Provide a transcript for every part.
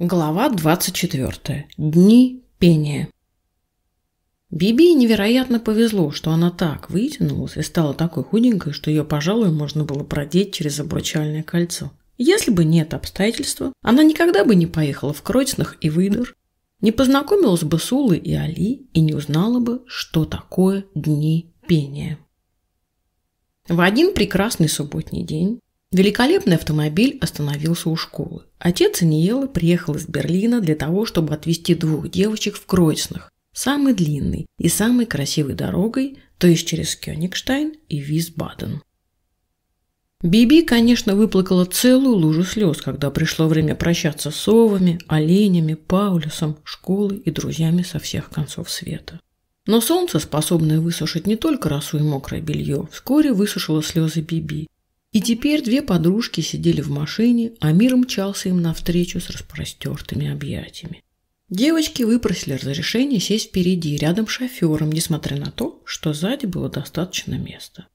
Глава 24. Дни пения. Биби невероятно повезло, что она так вытянулась и стала такой худенькой, что ее, пожалуй, можно было продеть через обручальное кольцо. Если бы нет обстоятельства, она никогда бы не поехала в Кройцнах и Выдор, не познакомилась бы с Улой и Али и не узнала бы, что такое дни пения. В один прекрасный субботний день Великолепный автомобиль остановился у школы. Отец Аниелы приехал из Берлина для того, чтобы отвезти двух девочек в Кройцнах, самой длинной и самой красивой дорогой, то есть через Кёнигштайн и Висбаден. Биби, конечно, выплакала целую лужу слез, когда пришло время прощаться с совами, оленями, Паулюсом, школой и друзьями со всех концов света. Но солнце, способное высушить не только росу и мокрое белье, вскоре высушило слезы Биби, и теперь две подружки сидели в машине, а мир мчался им навстречу с распростертыми объятиями. Девочки выпросили разрешение сесть впереди, рядом с шофером, несмотря на то, что сзади было достаточно места.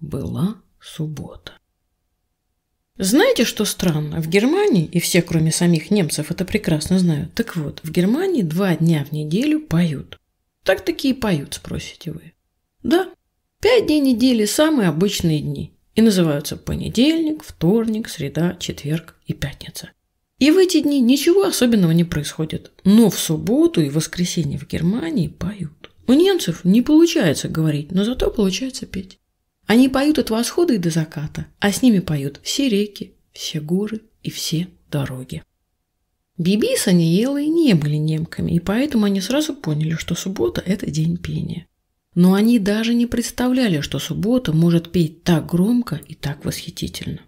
Была суббота. Знаете, что странно? В Германии, и все, кроме самих немцев, это прекрасно знают, так вот, в Германии два дня в неделю поют. Так такие поют, спросите вы. Да, пять дней недели – самые обычные дни и называются понедельник, вторник, среда, четверг и пятница. И в эти дни ничего особенного не происходит, но в субботу и воскресенье в Германии поют. У немцев не получается говорить, но зато получается петь. Они поют от восхода и до заката, а с ними поют все реки, все горы и все дороги. Биби с Аниелой не были немками, и поэтому они сразу поняли, что суббота – это день пения. Но они даже не представляли, что суббота может петь так громко и так восхитительно.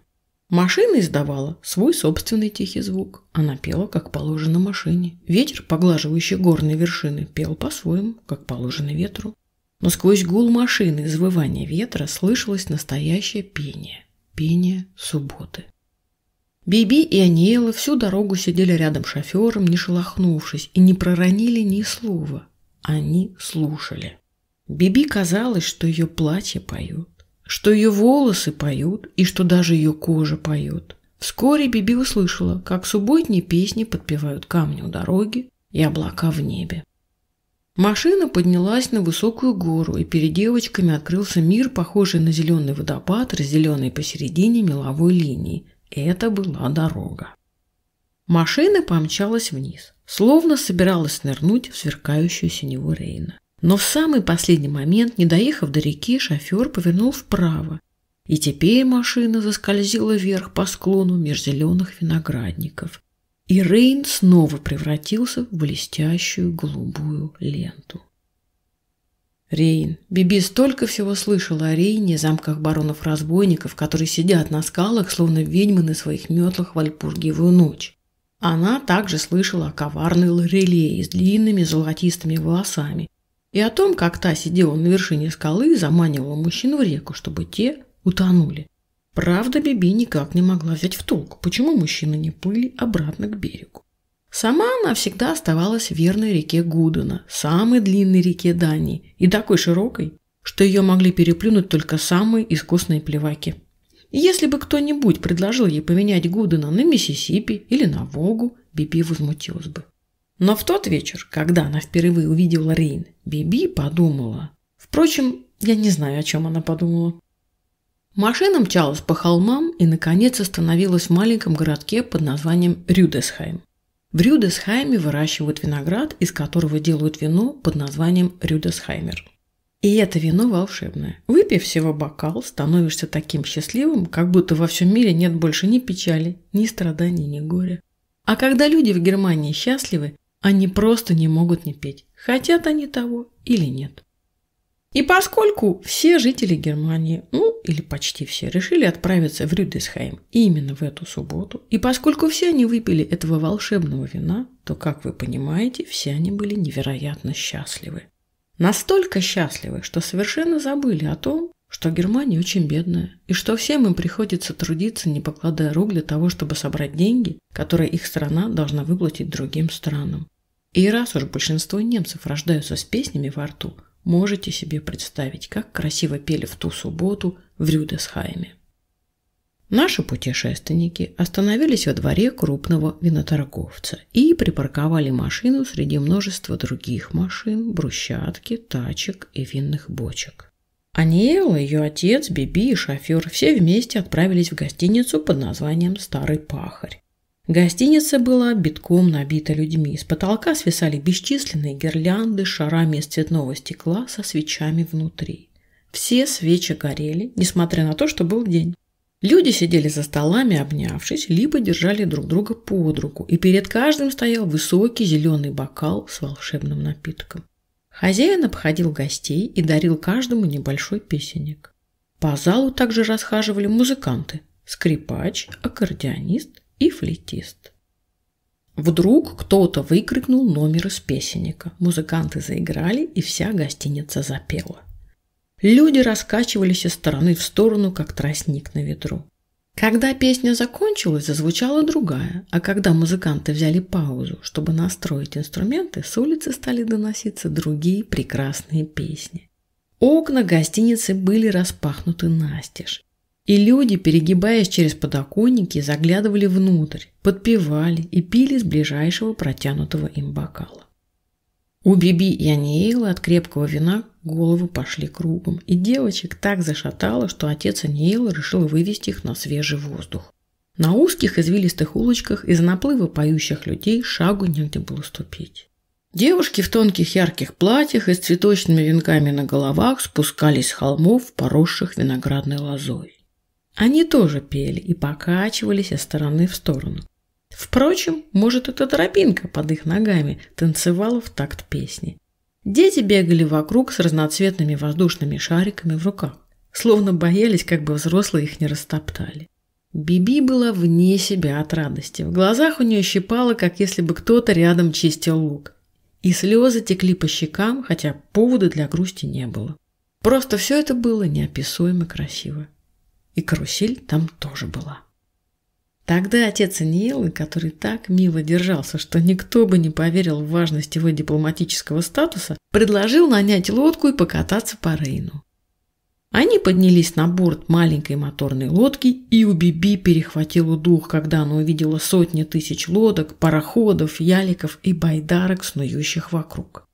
Машина издавала свой собственный тихий звук. Она пела, как положено машине. Ветер, поглаживающий горные вершины, пел по-своему, как положено ветру. Но сквозь гул машины и завывание ветра слышалось настоящее пение. Пение субботы. Биби и Аниэла всю дорогу сидели рядом с шофером, не шелохнувшись, и не проронили ни слова. Они слушали. Биби казалось, что ее платье поет, что ее волосы поют и что даже ее кожа поет. Вскоре Биби услышала, как субботние песни подпевают камни у дороги и облака в небе. Машина поднялась на высокую гору, и перед девочками открылся мир, похожий на зеленый водопад, разделенный посередине меловой линии. Это была дорога. Машина помчалась вниз, словно собиралась нырнуть в сверкающую синеву Рейна. Но в самый последний момент, не доехав до реки, шофер повернул вправо. И теперь машина заскользила вверх по склону меж зеленых виноградников. И Рейн снова превратился в блестящую голубую ленту. Рейн. Биби столько всего слышала о Рейне, замках баронов-разбойников, которые сидят на скалах, словно ведьмы на своих метлах в Альпургиевую ночь. Она также слышала о коварной Лорелее с длинными золотистыми волосами, и о том, как та сидела на вершине скалы и заманивала мужчин в реку, чтобы те утонули. Правда, Биби никак не могла взять в толк, почему мужчины не плыли обратно к берегу. Сама она всегда оставалась верной реке Гудена, самой длинной реке Дании, и такой широкой, что ее могли переплюнуть только самые искусные плеваки. Если бы кто-нибудь предложил ей поменять Гудена на Миссисипи или на Волгу, Биби возмутилась бы. Но в тот вечер, когда она впервые увидела Рейн, Биби подумала. Впрочем, я не знаю, о чем она подумала. Машина мчалась по холмам и, наконец, остановилась в маленьком городке под названием Рюдесхайм. В Рюдесхайме выращивают виноград, из которого делают вино под названием Рюдесхаймер. И это вино волшебное. Выпив всего бокал, становишься таким счастливым, как будто во всем мире нет больше ни печали, ни страданий, ни горя. А когда люди в Германии счастливы, они просто не могут не петь, хотят они того или нет. И поскольку все жители Германии, ну или почти все, решили отправиться в Рюдесхайм именно в эту субботу, и поскольку все они выпили этого волшебного вина, то, как вы понимаете, все они были невероятно счастливы. Настолько счастливы, что совершенно забыли о том, что Германия очень бедная, и что всем им приходится трудиться, не покладая рук для того, чтобы собрать деньги, которые их страна должна выплатить другим странам. И раз уж большинство немцев рождаются с песнями во рту, можете себе представить, как красиво пели в ту субботу в Рюдесхайме. Наши путешественники остановились во дворе крупного виноторговца и припарковали машину среди множества других машин, брусчатки, тачек и винных бочек. Аниэла, ее отец, Биби и шофер все вместе отправились в гостиницу под названием «Старый пахарь». Гостиница была битком набита людьми. С потолка свисали бесчисленные гирлянды с шарами из цветного стекла со свечами внутри. Все свечи горели, несмотря на то, что был день. Люди сидели за столами, обнявшись, либо держали друг друга под руку, и перед каждым стоял высокий зеленый бокал с волшебным напитком. Хозяин обходил гостей и дарил каждому небольшой песенник. По залу также расхаживали музыканты – скрипач, аккордеонист и флейтист. Вдруг кто-то выкрикнул номер из песенника. Музыканты заиграли, и вся гостиница запела. Люди раскачивались из стороны в сторону, как тростник на ветру. Когда песня закончилась, зазвучала другая, а когда музыканты взяли паузу, чтобы настроить инструменты, с улицы стали доноситься другие прекрасные песни. Окна гостиницы были распахнуты настежь, и люди, перегибаясь через подоконники, заглядывали внутрь, подпевали и пили с ближайшего протянутого им бокала. У Биби и Аниэлы от крепкого вина головы пошли кругом, и девочек так зашатало, что отец Аниэлы решил вывести их на свежий воздух. На узких извилистых улочках из наплыва поющих людей шагу негде было ступить. Девушки в тонких ярких платьях и с цветочными венками на головах спускались с холмов, поросших виноградной лозой. Они тоже пели и покачивались из стороны в сторону. Впрочем, может, эта тропинка под их ногами танцевала в такт песни. Дети бегали вокруг с разноцветными воздушными шариками в руках, словно боялись, как бы взрослые их не растоптали. Биби была вне себя от радости. В глазах у нее щипало, как если бы кто-то рядом чистил лук. И слезы текли по щекам, хотя повода для грусти не было. Просто все это было неописуемо красиво. И карусель там тоже была. Тогда отец Аниелы, который так мило держался, что никто бы не поверил в важность его дипломатического статуса, предложил нанять лодку и покататься по Рейну. Они поднялись на борт маленькой моторной лодки, и у Биби перехватило дух, когда она увидела сотни тысяч лодок, пароходов, яликов и байдарок, снующих вокруг.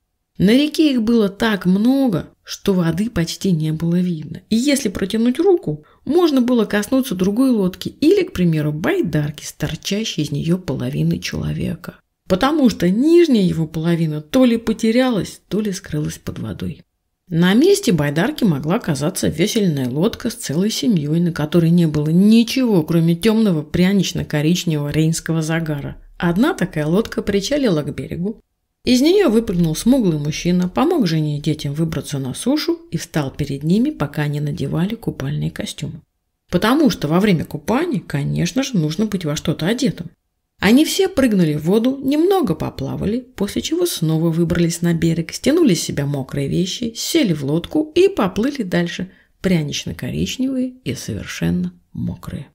На реке их было так много, что воды почти не было видно. И если протянуть руку, можно было коснуться другой лодки или, к примеру, байдарки с торчащей из нее половины человека. Потому что нижняя его половина то ли потерялась, то ли скрылась под водой. На месте байдарки могла оказаться весельная лодка с целой семьей, на которой не было ничего, кроме темного прянично-коричневого рейнского загара. Одна такая лодка причалила к берегу, из нее выпрыгнул смуглый мужчина, помог жене и детям выбраться на сушу и встал перед ними, пока они надевали купальные костюмы. Потому что во время купания, конечно же, нужно быть во что-то одетым. Они все прыгнули в воду, немного поплавали, после чего снова выбрались на берег, стянули с себя мокрые вещи, сели в лодку и поплыли дальше, прянично-коричневые и совершенно мокрые.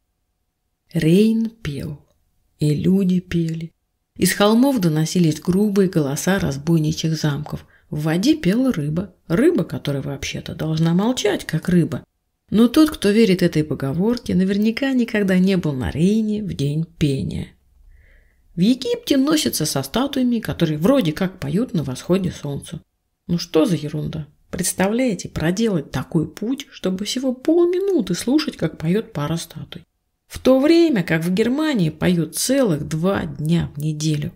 Рейн пел, и люди пели, из холмов доносились грубые голоса разбойничьих замков. В воде пела рыба. Рыба, которая вообще-то должна молчать, как рыба. Но тот, кто верит этой поговорке, наверняка никогда не был на Рейне в день пения. В Египте носятся со статуями, которые вроде как поют на восходе солнца. Ну что за ерунда? Представляете, проделать такой путь, чтобы всего полминуты слушать, как поет пара статуй. В то время как в Германии поют целых два дня в неделю.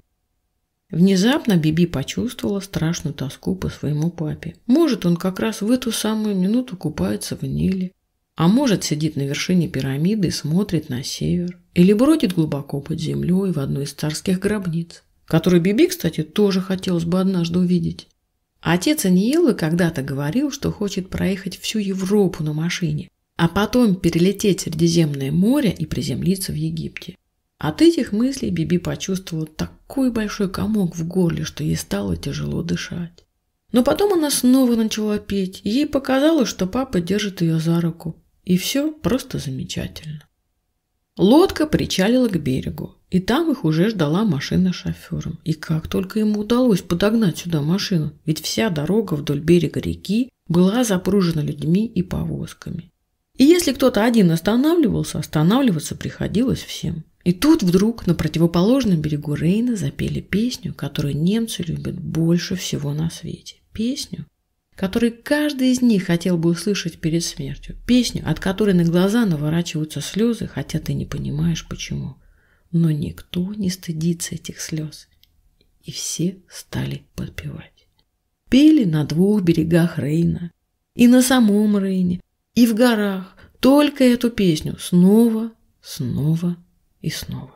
Внезапно Биби почувствовала страшную тоску по своему папе. Может, он как раз в эту самую минуту купается в Ниле, а может, сидит на вершине пирамиды и смотрит на север, или бродит глубоко под землей в одной из царских гробниц, которую Биби, кстати, тоже хотелось бы однажды увидеть. Отец Аниелы когда-то говорил, что хочет проехать всю Европу на машине, а потом перелететь Средиземное море и приземлиться в Египте. От этих мыслей Биби почувствовала такой большой комок в горле, что ей стало тяжело дышать. Но потом она снова начала петь, ей показалось, что папа держит ее за руку. И все просто замечательно. Лодка причалила к берегу, и там их уже ждала машина с шофером. И как только ему удалось подогнать сюда машину, ведь вся дорога вдоль берега реки была запружена людьми и повозками. И если кто-то один останавливался, останавливаться приходилось всем. И тут вдруг на противоположном берегу Рейна запели песню, которую немцы любят больше всего на свете. Песню, которую каждый из них хотел бы услышать перед смертью. Песню, от которой на глаза наворачиваются слезы, хотя ты не понимаешь почему. Но никто не стыдится этих слез. И все стали подпевать. Пели на двух берегах Рейна, и на самом Рейне, и в горах, только эту песню снова, снова и снова.